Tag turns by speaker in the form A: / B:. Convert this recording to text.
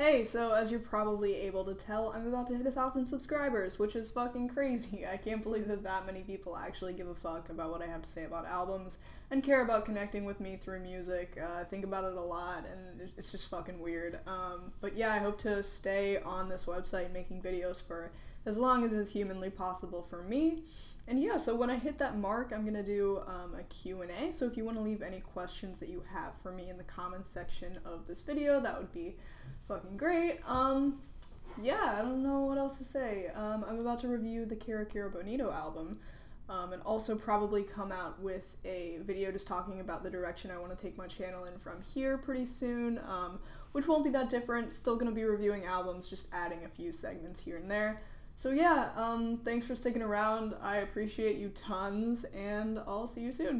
A: Hey, so as you're probably able to tell, I'm about to hit a thousand subscribers, which is fucking crazy. I can't believe that that many people actually give a fuck about what I have to say about albums and care about connecting with me through music. Uh, I think about it a lot, and it's just fucking weird. Um, but yeah, I hope to stay on this website making videos for as long as is humanly possible for me. And yeah, so when I hit that mark, I'm gonna do um, a Q&A. So if you want to leave any questions that you have for me in the comments section of this video, that would be fucking great. Um, yeah, I don't know what else to say. Um, I'm about to review the Kero Kero Bonito album. Um, and also probably come out with a video just talking about the direction I want to take my channel in from here pretty soon, um, which won't be that different. Still going to be reviewing albums, just adding a few segments here and there. So yeah, um, thanks for sticking around. I appreciate you tons, and I'll see you soon.